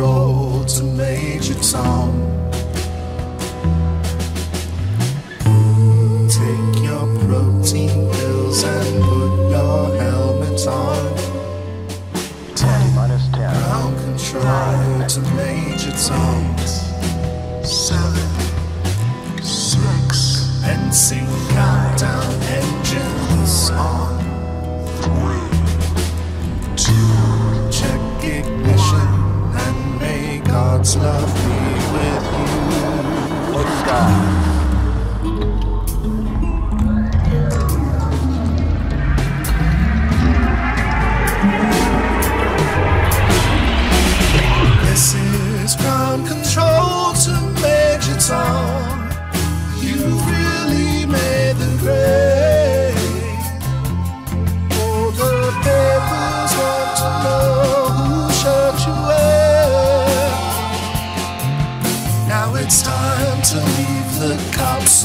control to Major Tom. Take your protein pills and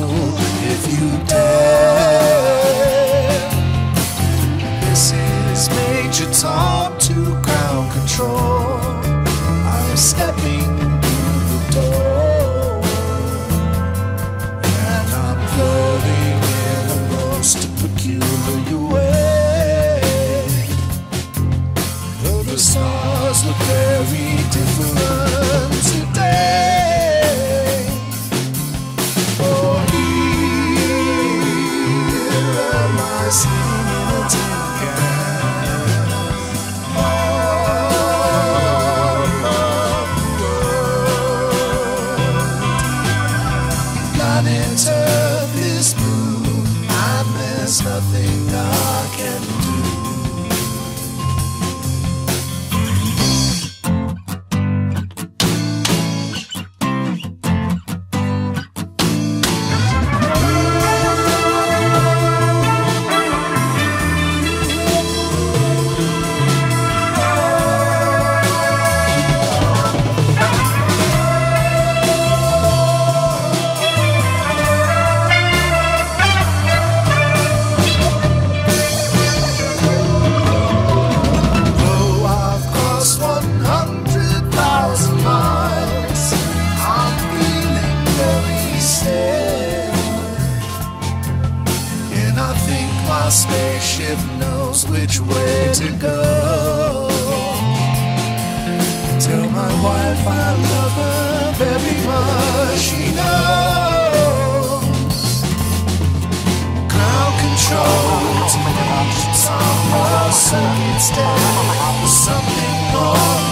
if you dare. This is Major Tom to ground control. I'm stepping nothing now. Joseph knows which way to go. Tell my wife I love her very much, she knows. Ground control to the on the circuit stand. There's something more.